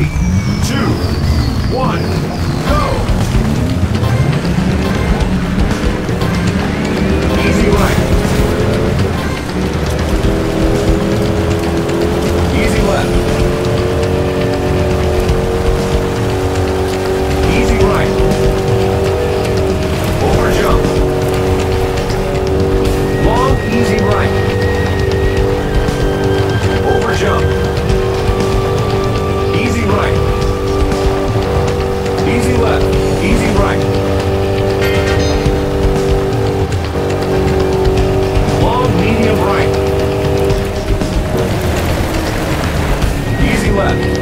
Three, two, work.